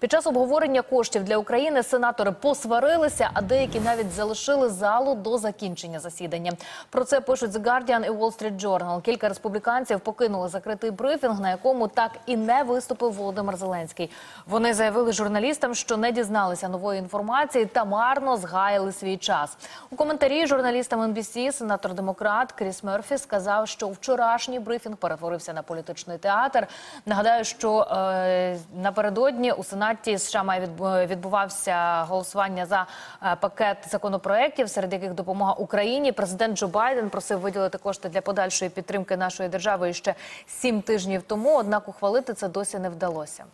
Під час обговорення коштів для України сенатори посварилися, а деякі навіть залишили залу до закінчення засідання. Про це пишуть The Guardian і Wall Street Journal. Кілька республіканців покинули закритий брифінг, на якому так і не виступив Володимир Зеленський. Вони заявили журналістам, що не дізналися нової інформації та марно згаяли свій час. У коментарі журналістам NBC сенатор демократ Кріс Мерфі сказав, що вчорашній брифінг перетворився на політичний театр. Нагадаю, що е, напередодні у сенаті США має відбу- відбувався голосування за е, пакет законопроєктів, серед яких допомога Україні. Президент Джо Байден просив виділити кошти для подальшої підтримки нашої держави ще сім тижнів тому. Однак ухвалити це досі не вдалося.